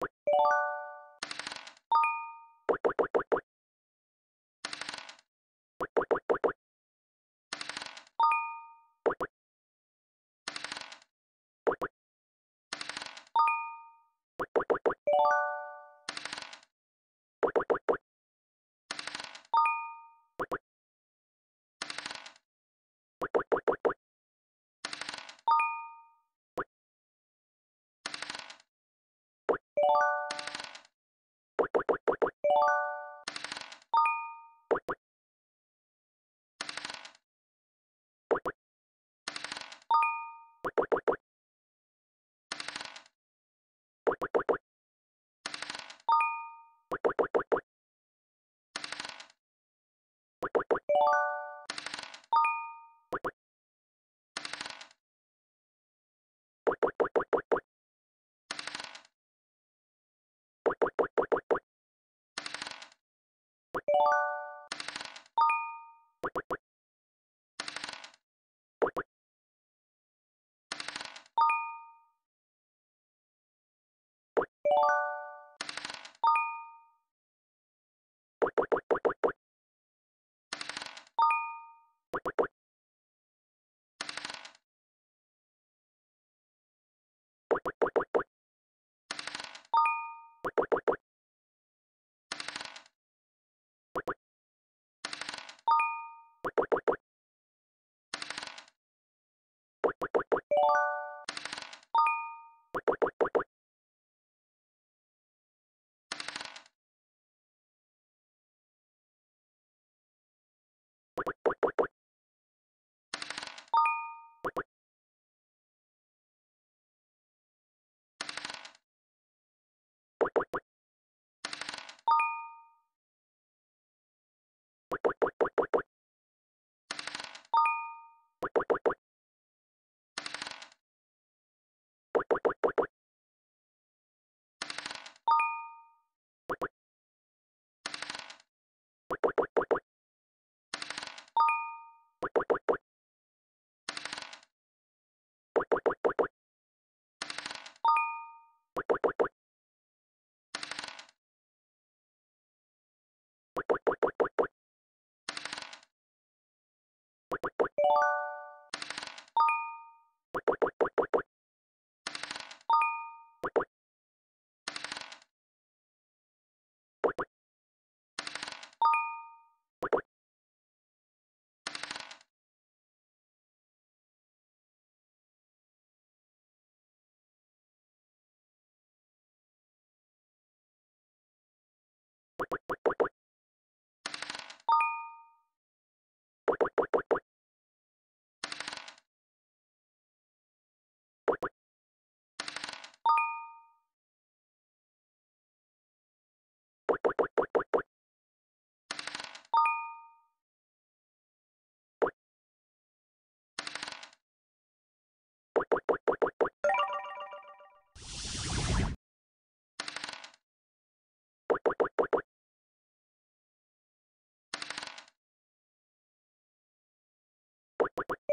What, what, what? you you Boy, boy, boy, boy.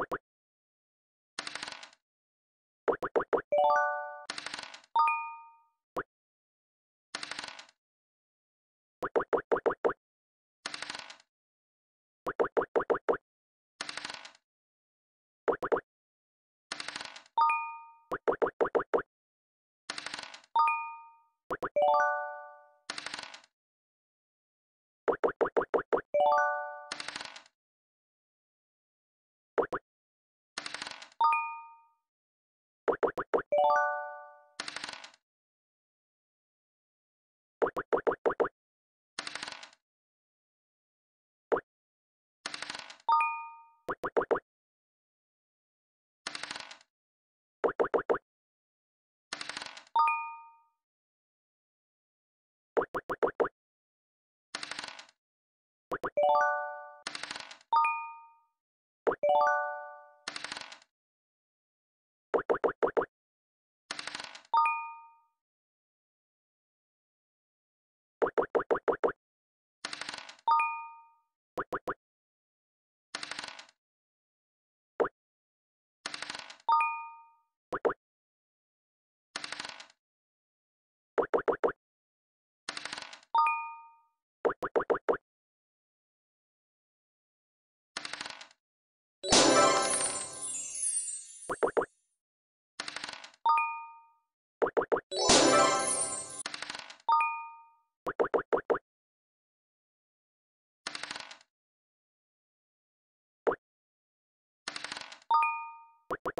you What? You